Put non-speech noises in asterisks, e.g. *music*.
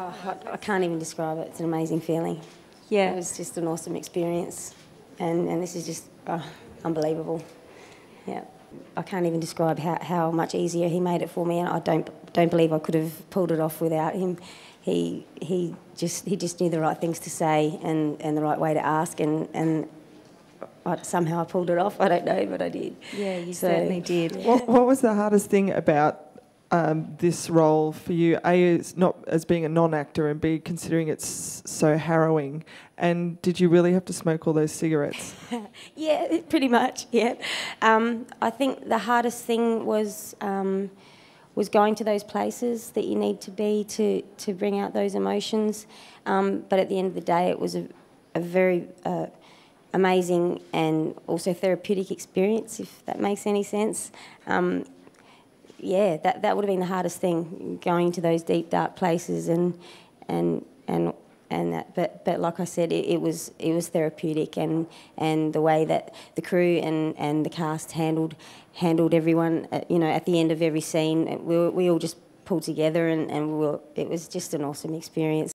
I, I can't even describe it. It's an amazing feeling. Yeah. It was just an awesome experience, and, and this is just uh, unbelievable. Yeah, I can't even describe how, how much easier he made it for me, and I don't don't believe I could have pulled it off without him. He he just he just knew the right things to say and, and the right way to ask, and and I, somehow I pulled it off. I don't know, but I did. Yeah, you So- certainly did. What, what was the hardest thing about um, this role for you? A, is not as being a non-actor, and B, considering it's so harrowing. And did you really have to smoke all those cigarettes? *laughs* Yeah, *laughs* pretty much. Yeah, um, I think the hardest thing was um, was going to those places that you need to be to to bring out those emotions. Um, but at the end of the day, it was a, a very uh, amazing and also therapeutic experience, if that makes any sense. Yeah, that, that would have been the hardest thing, going to those deep dark places and and and and that. But but like I said, it, it was it was therapeutic and and the way that the crew and, and the cast handled handled everyone. At, you know, at the end of every scene, we were, we all just pulled together and and we were, it was just an awesome experience.